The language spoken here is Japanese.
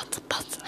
パツパツ